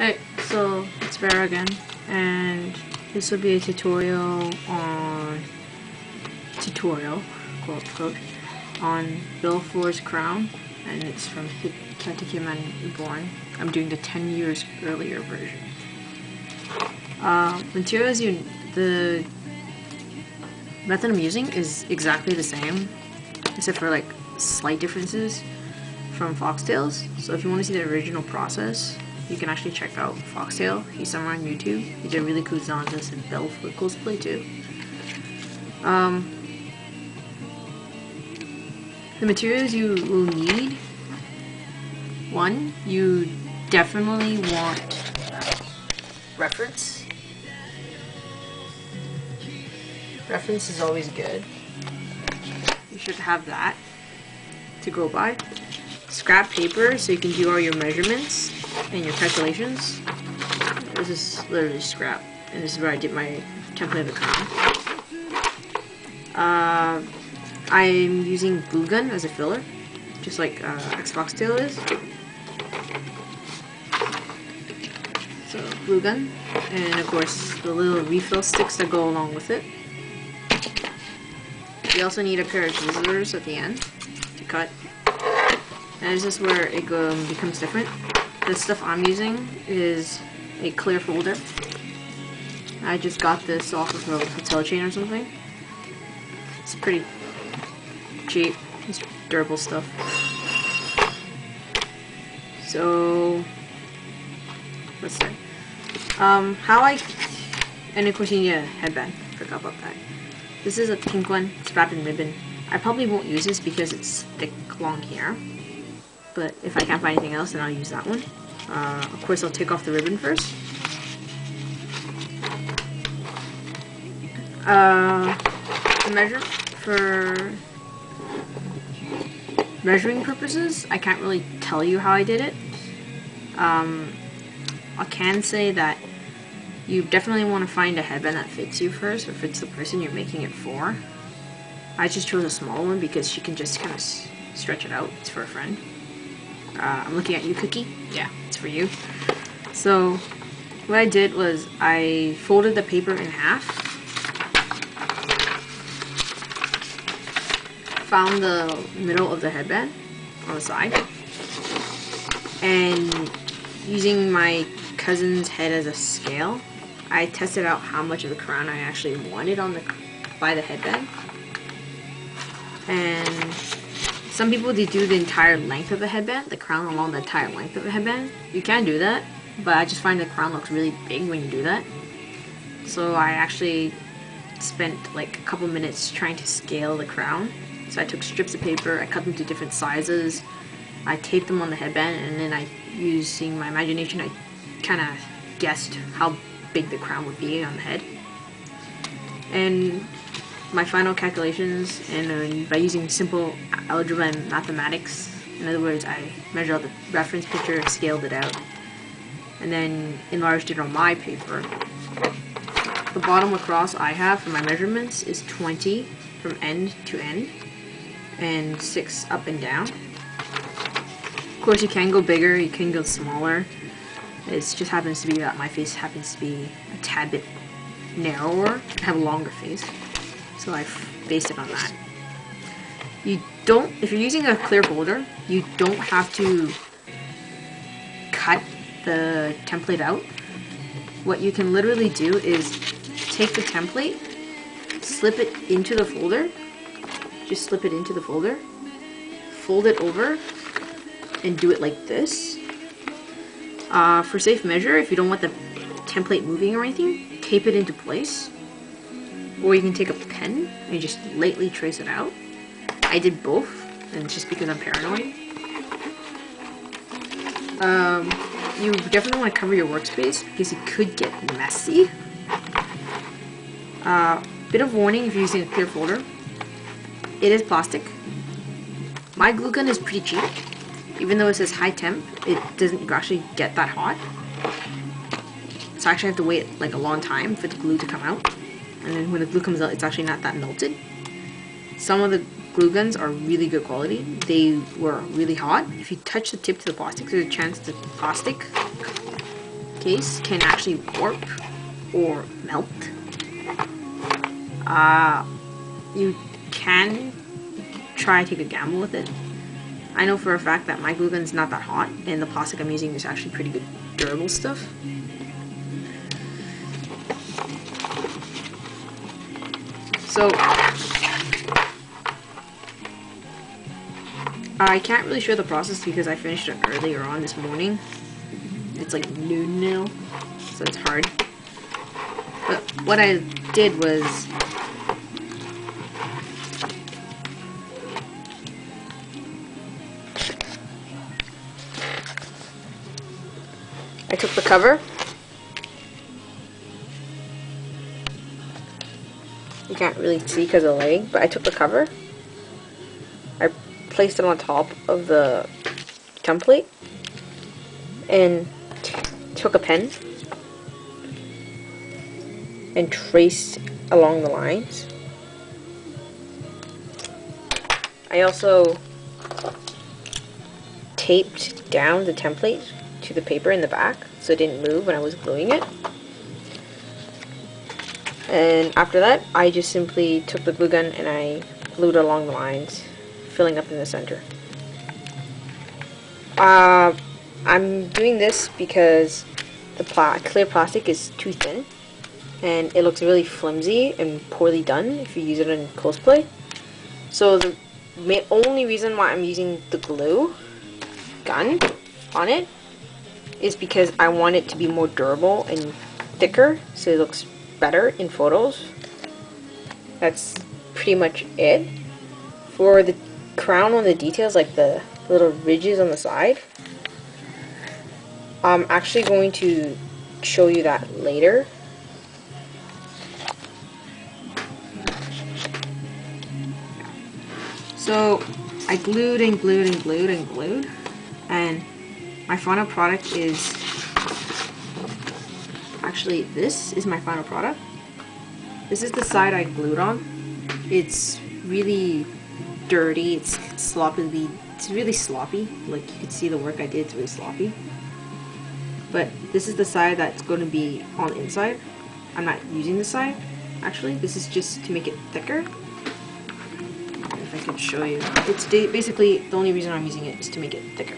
Hey, so it's Vera again, and this will be a tutorial on tutorial, quote unquote, on Belphegor's crown, and it's from Hitman Reborn. I'm doing the 10 years earlier version. Uh, materials you, the method I'm using is exactly the same, except for like slight differences from Foxtail's. So if you want to see the original process, you can actually check out Foxtail. He's somewhere on YouTube. He did really cool Xanxus and Belphegor cosplay too. Um, the materials you will need. One, you definitely want reference. Reference is always good. You should have that to go by. Scrap paper so you can do all your measurements and your calculations. This is literally scrap, and this is where I did my template of the crown. Uh, I'm using glue gun as a filler, just like uh, Foxtail is. So glue gun, and of course the little refill sticks that go along with it. You also need a pair of scissors at the end to cut. And this is where it um, becomes different the stuff I'm using is a clear folder. I just got this off of a hotel chain or something. It's pretty cheap. It's durable stuff. So, let's see. Um, how I, and of course you headband. Forgot about that. This is a pink one. It's wrapped in ribbon. I probably won't use this because it's thick long here. But if I can't find anything else, then I'll use that one. Uh, of course, I'll take off the ribbon first. Uh, measure for measuring purposes, I can't really tell you how I did it. Um, I can say that you definitely want to find a headband that fits you first, or fits the person you're making it for. I just chose a small one because she can just kind of stretch it out. It's for a friend. Uh, I'm looking at you, Cookie. Yeah, it's for you. So, what I did was I folded the paper in half. Found the middle of the headband on the side. And using my cousin's head as a scale, I tested out how much of the crown I actually wanted on the by the headband. And some people, they do the entire length of the headband, the crown along the entire length of the headband. You can do that, but I just find the crown looks really big when you do that. So I actually spent like a couple minutes trying to scale the crown. So I took strips of paper, I cut them to different sizes, I taped them on the headband, and then I, using my imagination, I kind of guessed how big the crown would be on the head. And my final calculations and uh, by using simple algebra and mathematics. In other words, I measured out the reference picture, scaled it out, and then enlarged it on my paper. The bottom across I have for my measurements is 20 from end to end and 6 up and down. Of course, you can go bigger, you can go smaller. It just happens to be that my face happens to be a tad bit narrower. I have a longer face so I based it on that. You don't, if you're using a clear folder, you don't have to cut the template out. What you can literally do is take the template, slip it into the folder, just slip it into the folder, fold it over, and do it like this. Uh, for safe measure, if you don't want the template moving or anything, tape it into place or you can take a pen and just lightly trace it out. I did both, and just because I'm paranoid. Um, you definitely want to cover your workspace because it could get messy. Uh, bit of warning if you're using a clear folder. It is plastic. My glue gun is pretty cheap. Even though it says high temp, it doesn't actually get that hot. So I actually have to wait like a long time for the glue to come out and then when the glue comes out it's actually not that melted. Some of the glue guns are really good quality. They were really hot. If you touch the tip to the plastic, there's a chance the plastic case can actually warp or melt. Uh, you can try take a gamble with it. I know for a fact that my glue gun's not that hot, and the plastic I'm using is actually pretty good durable stuff. So, I can't really show the process because I finished it earlier on this morning. It's like noon now, so it's hard. But what I did was I took the cover. Can't really see because of the lighting, but I took the cover. I placed it on top of the template and took a pen and traced along the lines. I also taped down the template to the paper in the back so it didn't move when I was gluing it. And after that, I just simply took the glue gun and I glued along the lines, filling up in the center. Uh, I'm doing this because the pla clear plastic is too thin and it looks really flimsy and poorly done if you use it in cosplay. So the only reason why I'm using the glue gun on it is because I want it to be more durable and thicker so it looks better in photos. That's pretty much it. For the crown on the details, like the little ridges on the side, I'm actually going to show you that later. So I glued and glued and glued and glued and my final product is actually this is my final product. This is the side I glued on. It's really dirty, it's sloppily, it's really sloppy. Like you can see the work I did, it's really sloppy. But this is the side that's going to be on the inside. I'm not using this side, actually. This is just to make it thicker. If I could show you. It's basically, the only reason I'm using it is to make it thicker.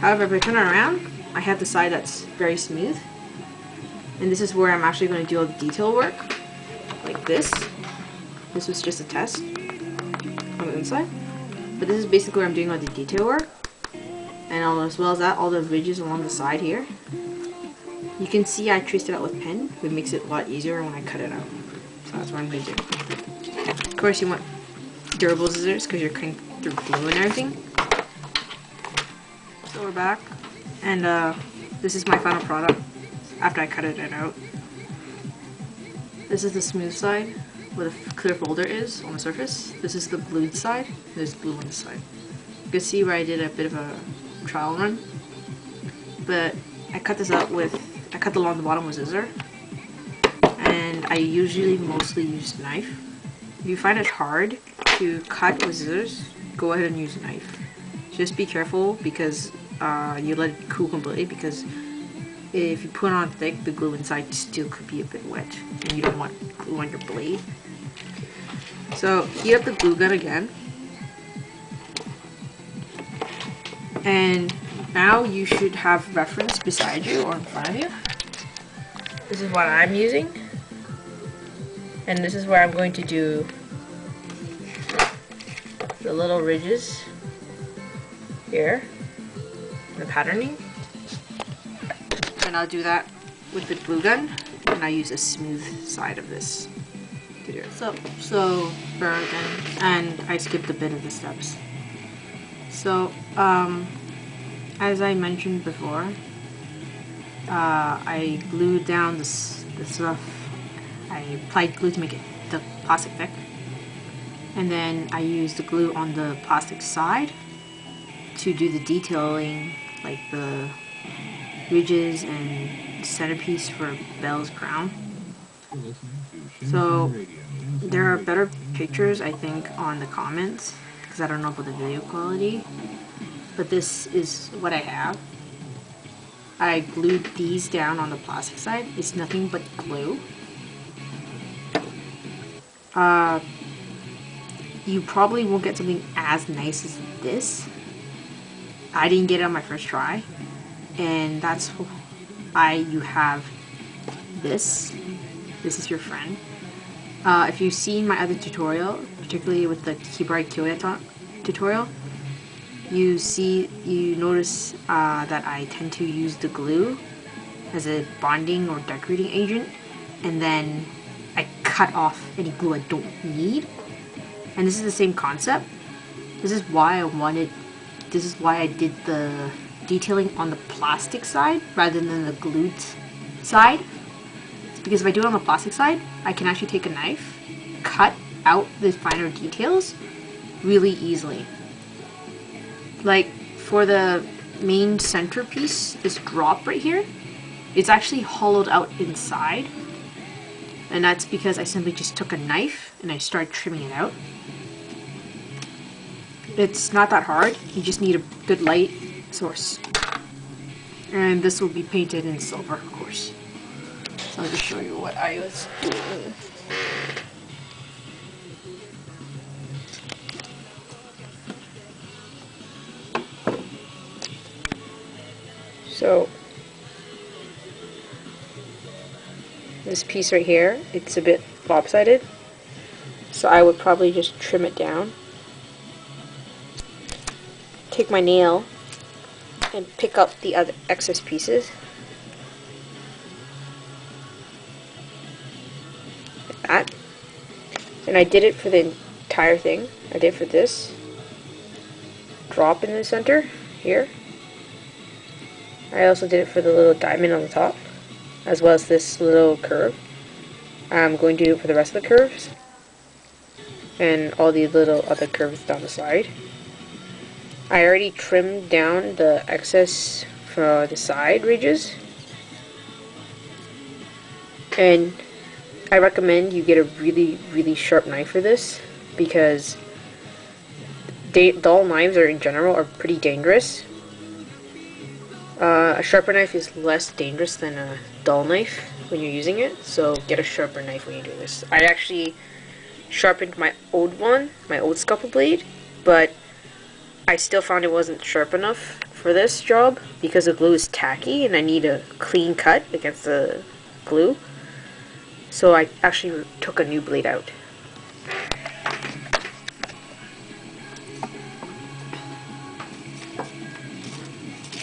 However, if I turn it around, I have the side that's very smooth. And this is where I'm actually going to do all the detail work, like this. This was just a test on the inside. But this is basically where I'm doing all the detail work. And all, as well as that, all the ridges along the side here. You can see I traced it out with pen, which makes it a lot easier when I cut it out. So that's what I'm going to do. Of course, you want durable scissors because you're cutting through glue and everything. So we're back, and uh, this is my final product after I cut it out. This is the smooth side, where the clear folder is on the surface. This is the glued side, there's glue on the side. You can see where I did a bit of a trial run, but I cut this out with, I cut along the bottom with scissor, and I usually mostly use knife. If you find it hard to cut with scissors, go ahead and use a knife. Just be careful because uh, you let it cool completely because if you put on thick, the glue inside still could be a bit wet and you don't want glue on your blade. So heat up the glue gun again. And now you should have reference beside you or in front of you. This is what I'm using. And this is where I'm going to do the little ridges here, the patterning. And I'll do that with the glue gun, and I use a smooth side of this to do it. So, so burn and I skipped a bit of the steps. So, um, as I mentioned before, uh, I glued down this, this rough, I applied glue to make it the plastic thick. And then I used the glue on the plastic side to do the detailing, like the ridges and centerpiece for Bel's crown. So there are better pictures, I think, on the comments, because I don't know about the video quality, but this is what I have. I glued these down on the plastic side. It's nothing but glue. Uh, you probably won't get something as nice as this. I didn't get it on my first try. And that's why you have this. This is your friend. Uh, if you've seen my other tutorial, particularly with the Hibari Kyoya tutorial, you see, you notice uh, that I tend to use the glue as a bonding or decorating agent, and then I cut off any glue I don't need. And this is the same concept. This is why I wanted, this is why I did the detailing on the plastic side rather than the glued side. Because if I do it on the plastic side, I can actually take a knife, cut out the finer details really easily. Like for the main centerpiece, this drop right here, it's actually hollowed out inside. And that's because I simply just took a knife and I started trimming it out. It's not that hard, you just need a good light source. And this will be painted in silver, of course. So I'll just show you what I was doing. So this piece right here, it's a bit lopsided. So I would probably just trim it down. Take my nail and pick up the other excess pieces. Like that. And I did it for the entire thing. I did for this. Drop in the center here. I also did it for the little diamond on the top, as well as this little curve. I'm going to do it for the rest of the curves, and all the little other curves down the side. I already trimmed down the excess for the side ridges, and I recommend you get a really, really sharp knife for this, because dull knives are in general are pretty dangerous uh, a sharper knife is less dangerous than a dull knife when you're using it, so get a sharper knife when you do this. I actually sharpened my old one, my old scalpel blade, but I still found it wasn't sharp enough for this job because the glue is tacky and I need a clean cut against the glue. So I actually took a new blade out.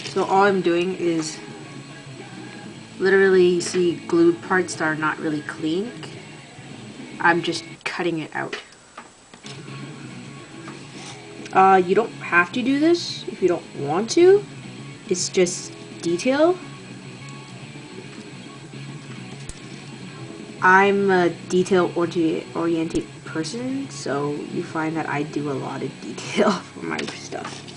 So all I'm doing is literally see glued parts that are not really clean. I'm just cutting it out. Uh, you don't have to do this if you don't want to. It's just detail. I'm a detail-oriented person, so you find that I do a lot of detail for my stuff.